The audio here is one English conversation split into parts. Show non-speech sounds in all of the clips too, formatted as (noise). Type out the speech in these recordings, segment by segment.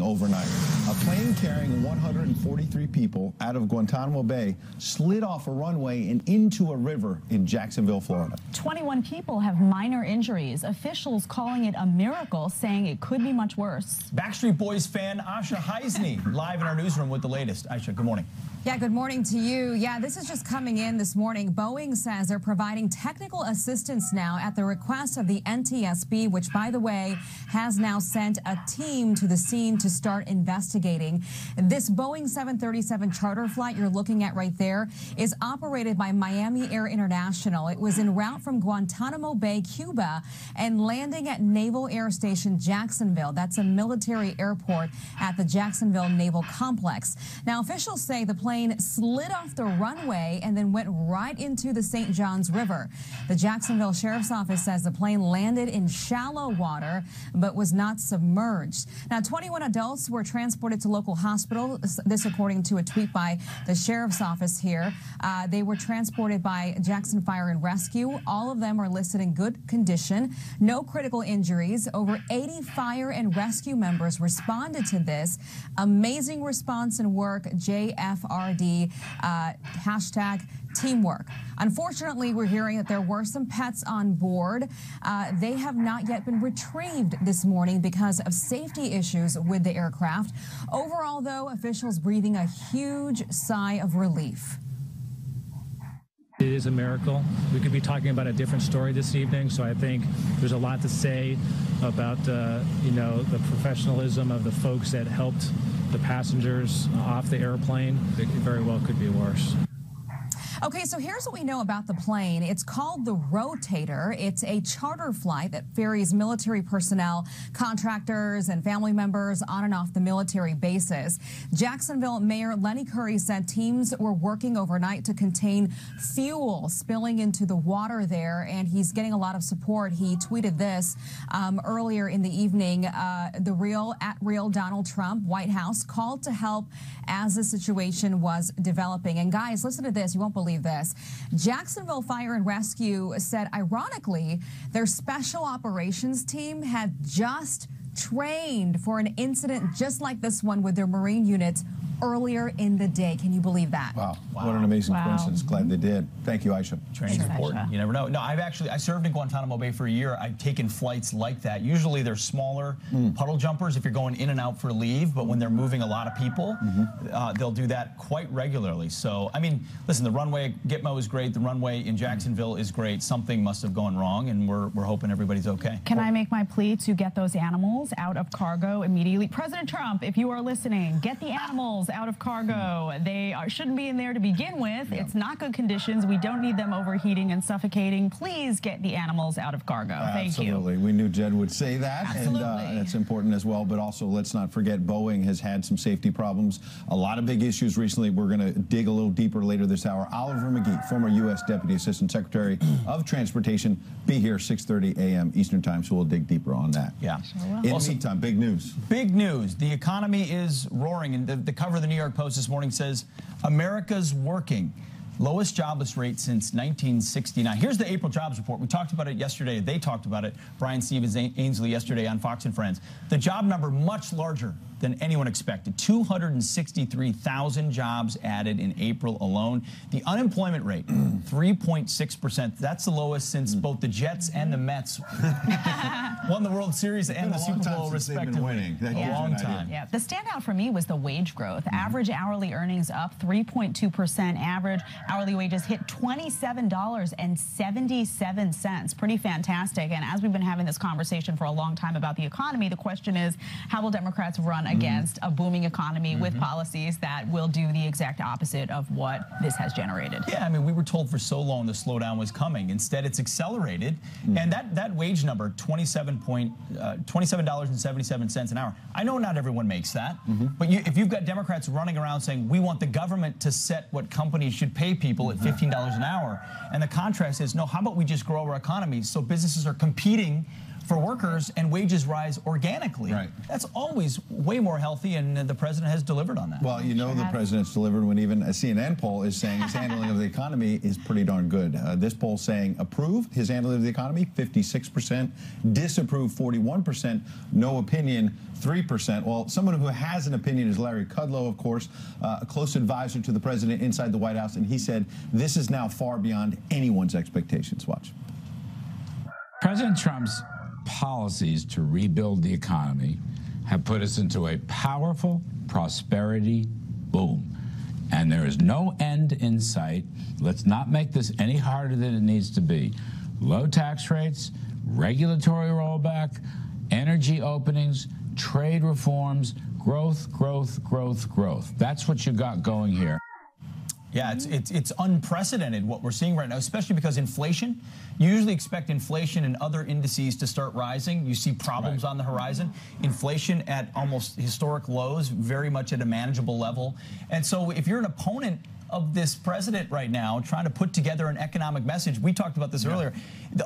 overnight. A plane carrying 143 people out of Guantanamo Bay slid off a runway and into a river in Jacksonville, Florida. 21 people have minor injuries. Officials calling it a miracle, saying it could be much worse. Backstreet Boys fan Aishah Hasnie live in our newsroom with the latest. Aishah, good morning. Yeah, good morning to you. Yeah, this is just coming in this morning. Boeing says they're providing technical assistance now at the request of the NTSB, which, by the way, has now sent a team to the scene to start investigating. This Boeing 737 charter flight you're looking at right there is operated by Miami Air International. It was en route from Guantanamo Bay, Cuba, and landing at Naval Air Station Jacksonville. That's a military airport at the Jacksonville Naval Complex. Now, officials say the plane plane slid off the runway and then went right into the St. Johns River. The Jacksonville Sheriff's Office says the plane landed in shallow water but was not submerged. Now, 21 adults were transported to local hospital. This, according to a tweet by the Sheriff's Office here. Uh, they were transported by Jackson Fire and Rescue. All of them are listed in good condition. No critical injuries. Over 80 fire and rescue members responded to this. Amazing response and work. JFR RD uh, hashtag teamwork. Unfortunately, we're hearing that there were some pets on board. Uh, they have not yet been retrieved this morning because of safety issues with the aircraft. Overall, though, officials breathing a huge sigh of relief. It is a miracle. We could be talking about a different story this evening, so I think there's a lot to say about, uh, you know, the professionalism of the folks that helped the passengers off the airplane. It very well could be worse. Okay, so here's what we know about the plane. It's called the Rotator. It's a charter flight that ferries military personnel, contractors, and family members on and off the military bases. Jacksonville Mayor Lenny Curry said teams were working overnight to contain fuel spilling into the water there, and he's getting a lot of support. He tweeted this um, earlier in the evening. Uh, the real at real Donald Trump White House called to help as the situation was developing. And guys, listen to this. You won't believe this. Jacksonville Fire and Rescue said, ironically, their special operations team had just trained for an incident just like this one with their Marine units earlier in the day. Can you believe that? Wow. wow. What an amazing wow. coincidence. Glad they did. Thank you, Aishah. Training's important. You never know. No, I've actually, I served in Guantanamo Bay for a year. I've taken flights like that. Usually they're smaller mm. puddle jumpers if you're going in and out for leave, but when they're moving a lot of people, mm -hmm. uh, they'll do that quite regularly. So, I mean, listen, the runway at Gitmo is great. The runway in Jacksonville is great. Something must have gone wrong, and we're, we're hoping everybody's okay. Can I make my plea to get those animals out of cargo immediately? President Trump, if you are listening, get the animals out of cargo. They are, shouldn't be in there to begin with. Yeah. It's not good conditions. We don't need them overheating and suffocating. Please get the animals out of cargo. Thank Absolutely. you. Absolutely. We knew Jed would say that. Absolutely. And uh, that's important as well. But also, let's not forget Boeing has had some safety problems. A lot of big issues recently. We're going to dig a little deeper later this hour. Oliver McGee, former U.S. Deputy Assistant Secretary of Transportation, be here 6.30 a.m. Eastern Time, so we'll dig deeper on that. Yeah. Sure In the meantime, big news. Big news. The economy is roaring. And the, the cover of the New York Post this morning says America's working. Lowest jobless rate since 1969. Here's the April jobs report. We talked about it yesterday. They talked about it. Brian Stevens Ainsley yesterday on Fox and Friends. The job number much larger than anyone expected. 263,000 jobs added in April alone. The unemployment rate, (clears throat) 3.6%. That's the lowest since both the Jets and the Mets (laughs) won the World Series and the Super Bowl, respectively. Winning. That yeah. A long time. Yeah. The standout for me was the wage growth. Mm -hmm. Average hourly earnings up 3.2%. Average hourly wages hit $27.77. Pretty fantastic. And as we've been having this conversation for a long time about the economy, the question is, how will Democrats run Mm-hmm. against a booming economy with mm-hmm. policies that will do the exact opposite of what this has generated. Yeah, I mean, we were told for so long the slowdown was coming. Instead, it's accelerated. Mm. And that, that wage number, 27 point, uh, $27.77 an hour, I know not everyone makes that, mm-hmm. but you, if you've got Democrats running around saying, we want the government to set what companies should pay people at $15 an hour, and the contrast is, no, how about we just grow our economy? So businesses are competing for workers and wages rise organically. Right. That's always way more healthy, and the president has delivered on that. Well, you know Sure the has. president's delivered when even a CNN poll is saying his handling of the economy is pretty darn good. Uh, this poll saying approve his handling of the economy, 56%, disapprove, 41%, no opinion, 3%. Well, someone who has an opinion is Larry Kudlow, of course, uh, a close advisor to the president inside the White House, and he said this is now far beyond anyone's expectations. Watch. President Trump's policies to rebuild the economy have put us into a powerful prosperity boom. And there is no end in sight. Let's not make this any harder than it needs to be. Low tax rates, regulatory rollback, energy openings, trade reforms, growth, growth, growth, growth. That's what you got going here. Yeah, it's, it's it's unprecedented what we're seeing right now, especially because inflation. You usually expect inflation and other indices to start rising. You see problems Right. on the horizon. Inflation at almost historic lows, very much at a manageable level. And so, if you're an opponent of this president right now, trying to put together an economic message, we talked about this earlier.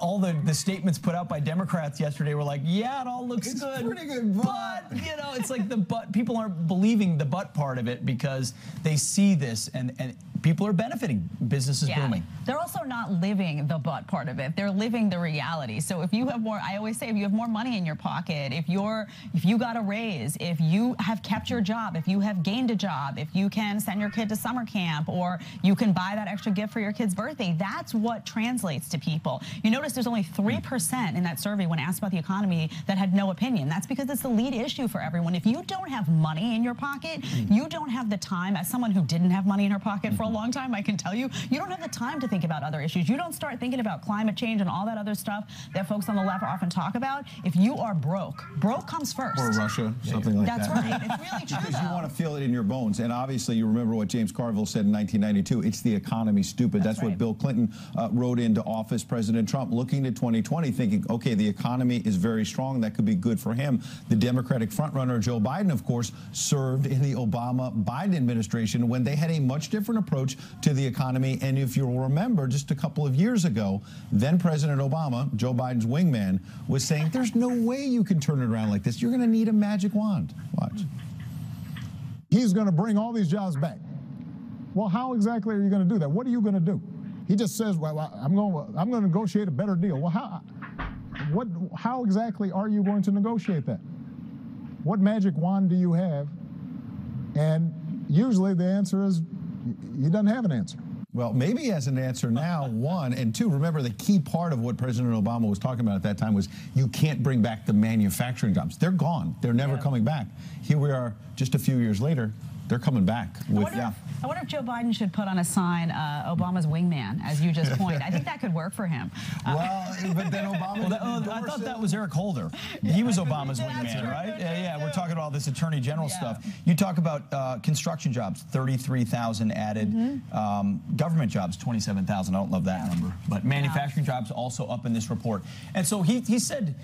All the, the statements put out by Democrats yesterday were like, "Yeah, it all looks good. It's good, pretty good, but (laughs) you know, it's like the but people aren't believing the but part of it because they see this and and people are benefiting. Business is booming. They're also not living the butt part of it. They're living the reality. So if you have more, I always say, if you have more money in your pocket, if you're, if you got a raise, if you have kept your job, if you have gained a job, if you can send your kid to summer camp, or you can buy that extra gift for your kid's birthday, that's what translates to people. You notice there's only three percent in that survey when asked about the economy that had no opinion. That's because it's the lead issue for everyone. If you don't have money in your pocket, you don't have the time. As someone who didn't have money in her pocket for a long time, I can tell you, you don't have the time to think about other issues. You don't start thinking about climate change and all that other stuff that folks on the left often talk about. If you are broke, broke comes first. Or Russia, something like That's that. That's right. It's really true. (laughs) Because you want to feel it in your bones. And obviously, you remember what James Carville said in 1992 it's the economy, stupid. That's, what right. Bill Clinton uh, wrote into office. President Trump looking to 2020, thinking, okay, the economy is very strong. That could be good for him. The Democratic frontrunner, Joe Biden, of course, served in the Obama Biden administration when they had a much different approach to the economy. And if you'll remember, just a couple of years ago, then President Obama, Joe Biden's wingman, was saying, there's no way you can turn it around like this. You're going to need a magic wand. Watch. he's going to bring all these jobs back. Well, how exactly are you going to do that? What are you going to do? He just says, "Well, I'm going. to I'm going to negotiate a better deal." Well, how? What? How exactly are you going to negotiate that? What magic wand do you have? And usually the answer is he doesn't have an answer. Well, maybe he has an answer now, one. And two, remember the key part of what President Obama was talking about at that time was you can't bring back the manufacturing jobs. They're gone. They're never coming back. Here we are just a few years later. They're coming back I with wonder, if, I wonder if Joe Biden should put on a sign, uh, Obama's wingman, as you just pointed. I think that could work for him. Uh, Well, but then Obama. Well, that- oh, I thought it. that was Eric Holder. he was that could be- Obama's wingman, right. right? Yeah, yeah. We're talking about all this attorney general Yeah. stuff. You talk about uh, construction jobs, 33,000 added. Mm-hmm. Um, government jobs, 27,000. I don't love that number. But manufacturing jobs also up in this report. And so he, he said,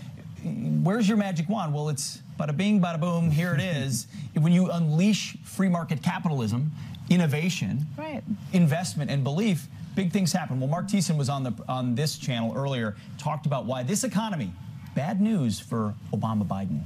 where's your magic wand? Well, it's bada bing, bada boom, here it is. (laughs) when you unleash free market capitalism, innovation, Right. investment, and belief, big things happen. Well, Marc Thiessen was on the on this channel earlier, talked about why this economy, bad news for Obama Biden.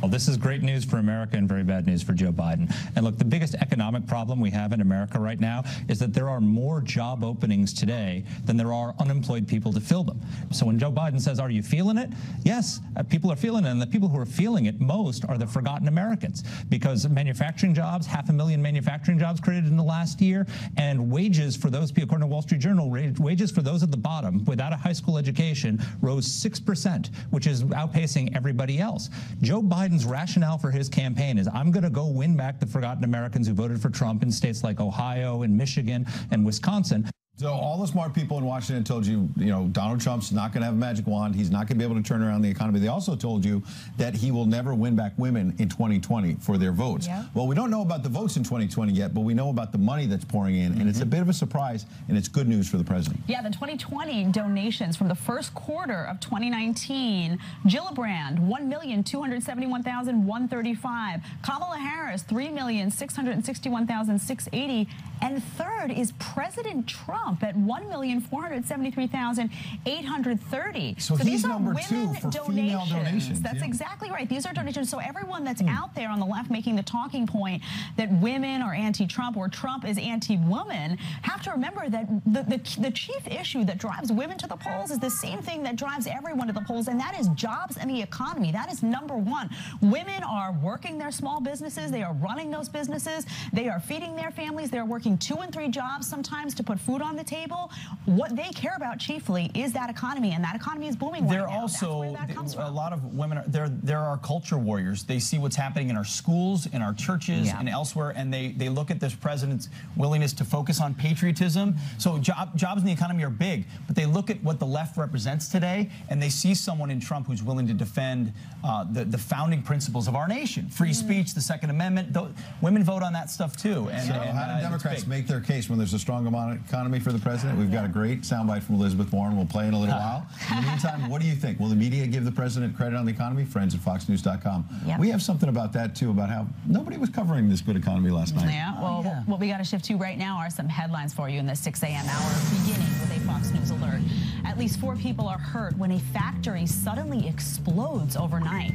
Well, this is great news for America and very bad news for Joe Biden. And look, the biggest economic problem we have in America right now is that there are more job openings today than there are unemployed people to fill them. So when Joe Biden says, Are you feeling it? Yes, uh, people are feeling it. And the people who are feeling it most are the forgotten Americans because manufacturing jobs, half a million manufacturing jobs created in the last year, and wages for those people, according to Wall Street Journal, wages for those at the bottom without a high school education rose 6%, which is outpacing everybody else. Joe Biden's rationale for his campaign is I'm going to go win back the forgotten Americans who voted for Trump in states like Ohio and Michigan and Wisconsin. So all the smart people in Washington told you, you know, Donald Trump's not going to have a magic wand. He's not going to be able to turn around the economy. They also told you that he will never win back women in 2020 for their votes. Yeah. Well, we don't know about the votes in 2020 yet, but we know about the money that's pouring in, and it's a mm-hmm. bit of a surprise, and it's good news for the president. Yeah, the 2020 donations from the first quarter of 2019, Gillibrand, 1,271,135. Kamala Harris, 3,661,680. And third is President Trump at 1,473,830. So these he's are number women female donations, That's yeah. exactly right. These are donations. So everyone that's Hmm. out there on the left making the talking point that women are anti-Trump or Trump is anti-woman have to remember that the, the, the chief issue that drives women to the polls is the same thing that drives everyone to the polls, and that is jobs and the economy. That is number one. Women are working their small businesses. They are running those businesses. They are feeding their families. They're working two and three jobs sometimes to put food on the table. What they care about chiefly is that economy, and that economy is booming They're right now. That's also where that comes a from. lot of women. Are, they're they're our culture warriors. They see what's happening in our schools, in our churches, Yeah. and elsewhere, and they they look at this president's willingness to focus on patriotism. So job, jobs in the economy are big, but they look at what the left represents today, and they see someone in Trump who's willing to defend uh, the the founding principles of our nation: free Mm-hmm. speech, the Second Amendment. Tho- women vote on that stuff too. And, So and, how uh, do it's Democrats make their case when there's a strong economy for the president? We've got a great soundbite from Elizabeth Warren. We'll play in a little while. In the meantime, what do you think? Will the media give the president credit on the economy? Friends at foxnews.com. Yep. We have something about that, too, about how nobody was covering this good economy last night. Yeah, well, oh, yeah. what we got to shift to right now are some headlines for you in the 6 a.m. hour, beginning with a Fox News alert. At least four people are hurt when a factory suddenly explodes overnight.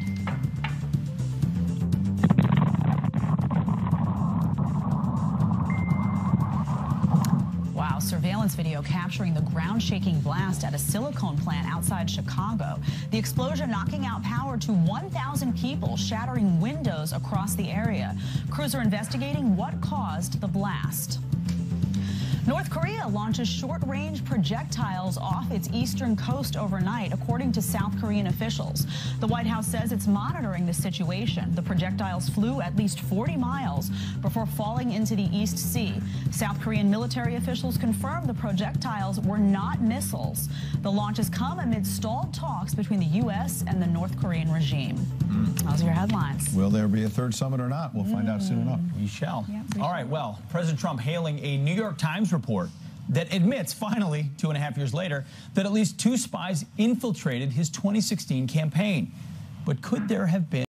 Surveillance video capturing the ground shaking blast at a silicone plant outside Chicago. The explosion knocking out power to 1,000 people, shattering windows across the area. Crews are investigating what caused the blast. North Korea launches short range projectiles off its eastern coast overnight, according to South Korean officials. The White House says it's monitoring the situation. The projectiles flew at least 40 miles before falling into the East Sea. South Korean military officials confirmed the projectiles were not missiles. The launches come amid stalled talks between the U.S. and the North Korean regime. Mm-hmm. Those are your headlines. Will there be a third summit or not? We'll find out soon mm. enough. We shall. Yeah, we All right, well, President Trump hailing a New York Times report that admits, finally, two and a half years later, that at least two spies infiltrated his 2016 campaign. But could there have been